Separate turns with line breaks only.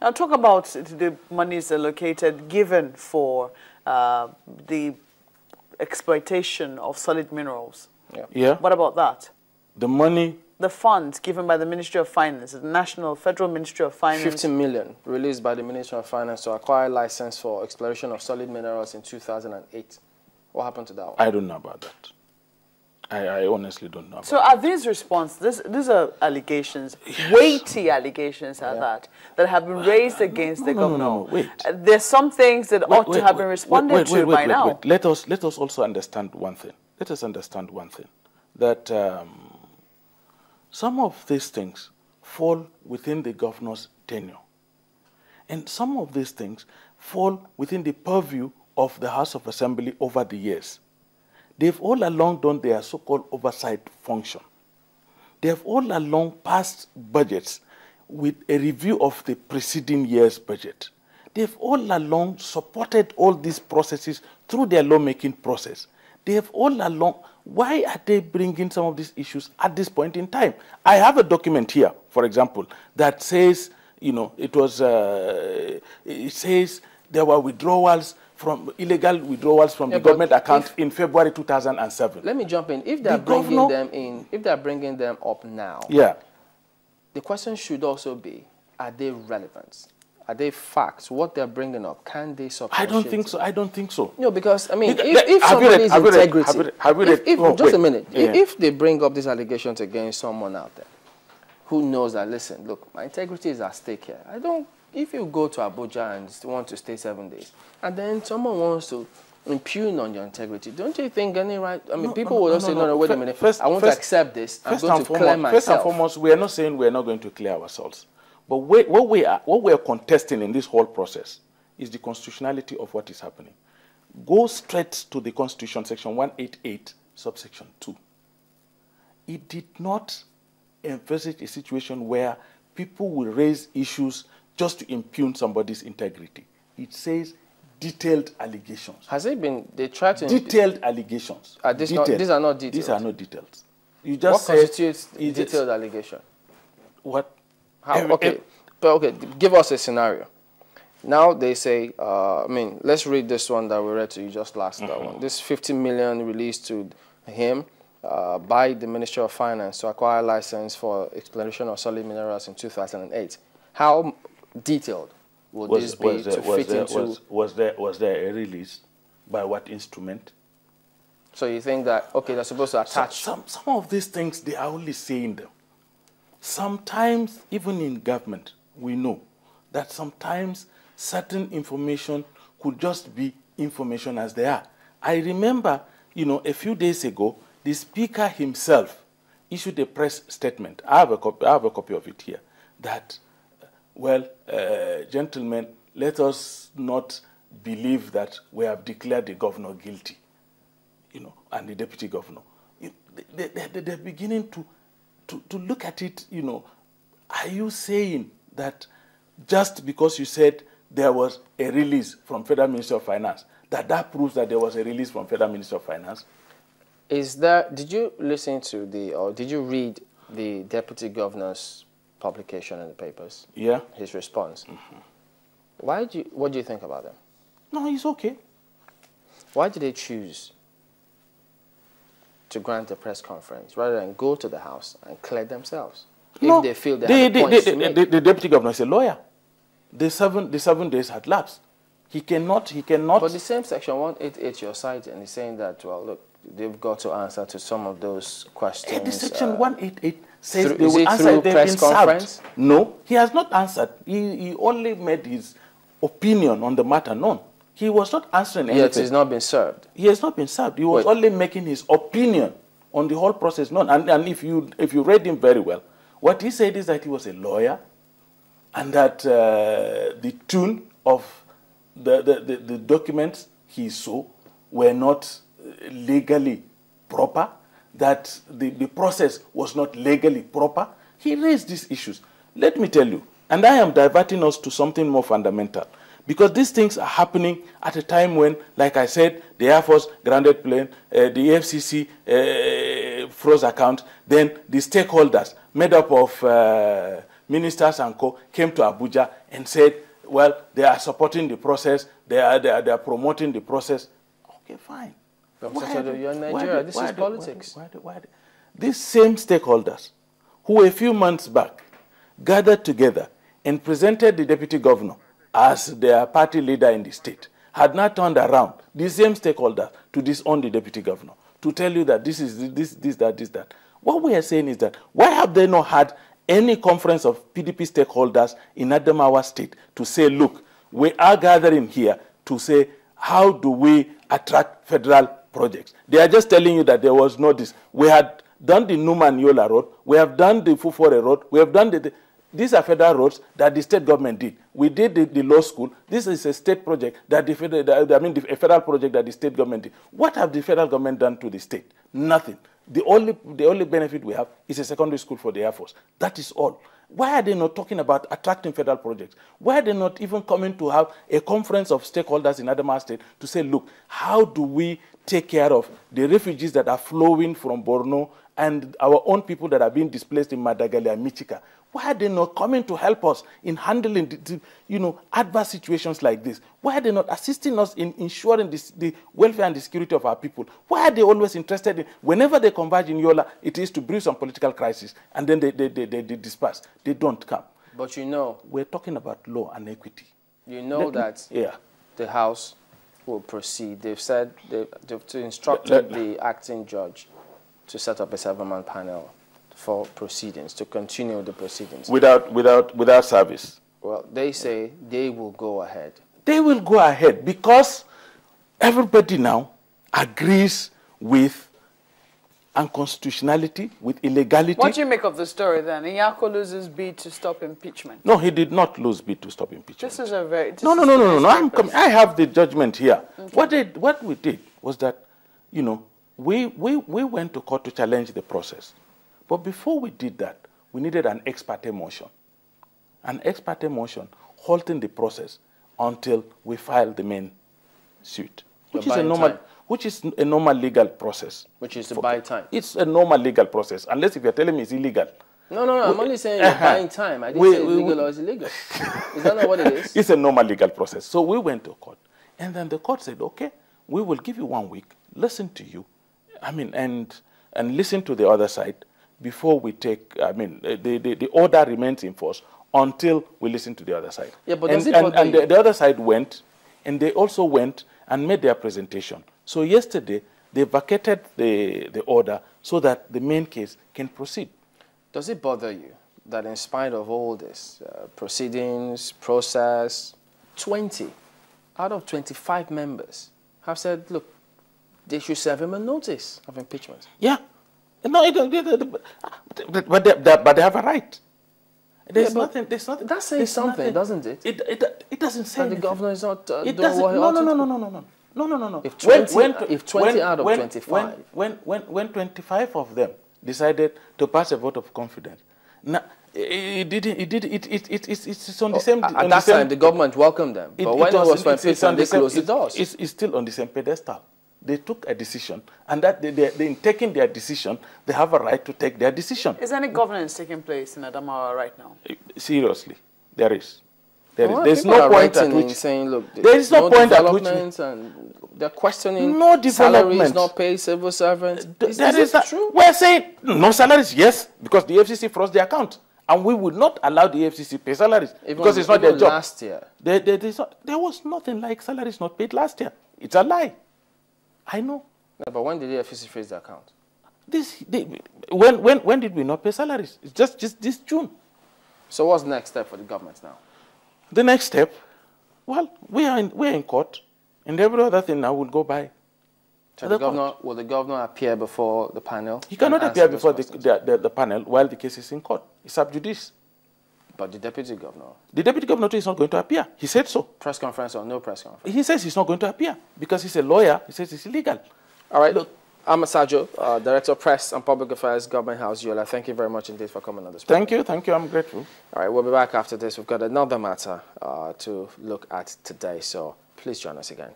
Now, talk about the monies allocated, given for uh, the exploitation of solid minerals.
Yeah.
Yeah.
What about that?
The money,
The funds given by the Ministry of Finance, the National Federal Ministry of Finance.
15 million released by the Ministry of Finance to acquire license for exploration of solid minerals in 2008. What happened to that one?
I don't know about that. I, I honestly don't know.
So are these response? This, these are allegations, weighty allegations at that, that have been raised against the
no, no,
governor.
no, no, wait.
Uh, There's some things that ought to have
wait,
been responded
wait, wait,
to
wait,
by
wait,
now.
wait. Let us let us also understand one thing. Let us understand one thing that um, some of these things fall within the governor's tenure, and some of these things fall within the purview of the House of Assembly over the years. They've all along done their so-called oversight function. They have all along passed budgets with a review of the preceding year's budget. They've all along supported all these processes through their lawmaking process. They have all along, why are they bringing some of these issues at this point in time? I have a document here, for example, that says, you know, it was, uh, it says there were withdrawals from illegal withdrawals from
Yeah,
the government account
if-
in February 2007.
Let me jump in. If they're
The
bringing
governor-
them in, if they're bringing them up now,
yeah.
the question should also be, are they relevant? Are they facts? What they're bringing up, can they
support?
I
don't think so. I don't think so.
No, because I mean, if, if
have you read-
somebody's
read-
integrity,
have you read- have you read-
if-
oh,
just a minute, if,
Yeah.
if they bring up these allegations against someone out there, who knows that? Listen, look, my integrity is at stake here. I don't. If you go to Abuja and want to stay seven days, and then someone wants to impugn on your integrity, don't you think any right? I mean,
No,
people
no,
will
no,
just say,
no,
no, wait a minute.
first-
I want
first-
to accept this. I'm going to clear
foremost,
myself.
first and foremost, we are not saying we are not going to clear ourselves. But we, what, we are, what we are contesting in this whole process is the constitutionality of what is happening. Go straight to the Constitution, Section 188, subsection 2. It did not envisage a situation where people will raise issues just to impugn somebody's integrity. It says detailed allegations.
Has it been? They tried to.
Detailed allegations.
Are these not-
Detailed.
these are not
details?
These
are not details. You
what
just said
constitutes detailed allegation?
What?
How, okay, okay, give us a scenario. Now they say, uh, I mean, let's read this one that we read to you just last uh, one. This 50 million released to him uh, by the Ministry of Finance to acquire license for exploration of solid minerals in 2008. How detailed will this be
was,
to
there, was,
fit
there,
into?
was, was, there, was there a release? By what instrument?
so you think that okay, they're supposed to
Some,
attach?
some, some of these things, they are only saying them. Sometimes, even in government, we know that sometimes certain information could just be information as they are. I remember, you know, a few days ago, the speaker himself issued a press statement. I have a copy, I have a copy of it here. That, well, uh, gentlemen, let us not believe that we have declared the governor guilty you know, and the deputy governor. They, they, they're beginning to, to, to look at it, you know. Are you saying that just because you said there was a release from Federal Ministry of Finance, that that proves that there was a release from Federal Ministry of Finance?
Is that, Did you listen to the or did you read the deputy governor's publication in the papers?
Yeah?
His response. Why do you, what do you think about them?
No, it's okay.
Why did they choose to grant a press conference rather than go to the house and clear themselves?
no,
if they feel they
the,
have
the,
points
the,
to make.
the, the deputy governor is a lawyer. The seven, the seven days had lapsed. He cannot, he cannot.
but the same section 188 you're citing is saying that, well, look, they've got to answer to some of those questions.
Eh, the section
uh,
188 says
through-
they will answer they've
press
been served.
conference?
No, he has not answered. He, he only made his opinion on the matter known. He was not answering anything.
Yet
anything.
it's not been served.
he has not been served. He was
Wait.
only making his opinion on the whole process known. And, and if, you, if you read him very well, what he said is that he was a lawyer and that uh, the tune of the, the, the, the documents he saw were not uh, legally proper, that the, the process was not legally proper. He raised these issues. Let me tell you, and I am diverting us to something more fundamental. Because these things are happening at a time when, like I said, the Air Force grounded plane, uh, the EFCC uh, froze account, then the stakeholders made up of uh, ministers and co came to Abuja and said, well, they are supporting the process, they are, they are, they are promoting the process. Okay, fine.
But Mr. you're in Nigeria. this is politics.
Why, why, why, These same stakeholders who a few months back gathered together and presented the deputy governor as their party leader in the state had not turned around, the same stakeholders, to disown the deputy governor, to tell you that this is this, this, that, this, that. What we are saying is that why have they not had any conference of PDP stakeholders in Adamawa state to say, look, we are gathering here to say, how do we attract federal projects? They are just telling you that there was no this. We had done the Numan Yola Road, we have done the Fufore Road, we have done the, the these are federal roads that the state government did. We did the, the law school. This is a state project that the federal, I mean, the, a federal project that the state government did. What have the federal government done to the state? Nothing. The only, the only benefit we have is a secondary school for the Air Force. That is all. Why are they not talking about attracting federal projects? Why are they not even coming to have a conference of stakeholders in Adamawa State to say, look, how do we take care of the refugees that are flowing from Borno and our own people that are being displaced in Madagali and Michika? Why are they not coming to help us in handling the, the, you know, adverse situations like this? Why are they not assisting us in ensuring this, the welfare and the security of our people? Why are they always interested in, whenever they converge in Yola, it is to bring some political crisis, and then they, they, they, they, they disperse. They don't come.
But you know...
We're talking about law and equity.
You know let, that yeah. the House will proceed. They've said they, have instructed the acting judge to set up a seven-man panel for proceedings, to continue the proceedings.
Without, without, without service?
Well, they say they will go ahead.
They will go ahead because everybody now agrees with unconstitutionality, with illegality.
What do you make of the story then? Nyako loses bid to stop impeachment.
No, he did not lose bid to stop impeachment.
This is a very...
No, no, no, no, no, no. I'm I have the judgment here. Okay. What, did, what we did was that, you know, we, we, we went to court to challenge the process. But before we did that, we needed an ex parte motion. An ex parte motion halting the process until we file the main suit, which is a normal, time. Which is a normal legal process.
Which is to buy time.
It's a normal legal process, unless if you're telling me it's illegal.
No, no, no. I'm only saying you're uh -huh. buying time. I didn't we, say it's legal we, or it's illegal. is that not what it is?
It's a normal legal process. So we went to court, and then the court said, "Okay, we will give you one week, listen to you, I mean, and and listen to the other side, before we take, I mean, the, the, the order remains in force until we listen to the other side.
Yeah, but
and, and, and the, the, other side went, and they also went and made their presentation. So yesterday, they vacated the, the order so that the main case can proceed.
Does it bother you that in spite of all this uh, proceedings, process, 20 out of 25 members have said, look, they should serve him a notice of impeachment?
Yeah. No, it, it, it, but, but, they, but they have a right. There's yeah, nothing. There's nothing.
That says something, nothing. doesn't it?
It, it? it doesn't say.
And anything. the governor is not uh, doing what he
no, ought no, to no, no, no, no, no, no no, no, no.
If 20, when, when, if 20 when, out of
when,
25.
When, when, when 25 of them decided to pass a vote of confidence, now, it didn't. It did. It. It. it it's, it's on the oh, same.
At
on
that
the
time, the government welcomed them. It, but when it was, it was for impeachment, they closed the doors.
It's, it's still on the same pedestal they took a decision, and that they, they, they, in taking their decision, they have a right to take their decision.
Is any governance taking place in Adamawa right now?
Seriously, there is. There well, is. Oh, there's no point at which
saying, look,
there is no,
no
point at which
and they're questioning
no development.
salaries not paid civil servants.
Is, that is, is true? We're saying no salaries, yes, because the EFCC froze the account. And we would not allow the EFCC pay salaries even, because it's not their job.
last year?
There, there, not, there was nothing like salaries not paid last year. It's a lie. I know.
No, but when did the EFCC freeze the account?
This, they, when, when, when did we not pay salaries? It's just, just this June.
So what's the next step for the government now?
The next step, well, we are in, we are in court, and every other thing now will go by.
So the governor, will the governor appear before the panel?
He cannot appear before the, the, the, the, panel while the case is in court. It's sub judice.
But the deputy governor?
The deputy governor is not going to appear. He said so.
Press conference or no press conference?
He says he's not going to appear because he's a lawyer. He says it's illegal.
All right, look. Ahmed Sajoh, uh, Director of Press and Public Affairs, Government House, Yola. Thank you very much indeed for coming on this
program. Thank you, thank you. I'm grateful.
All right, we'll be back after this. We've got another matter uh, to look at today, so please join us again.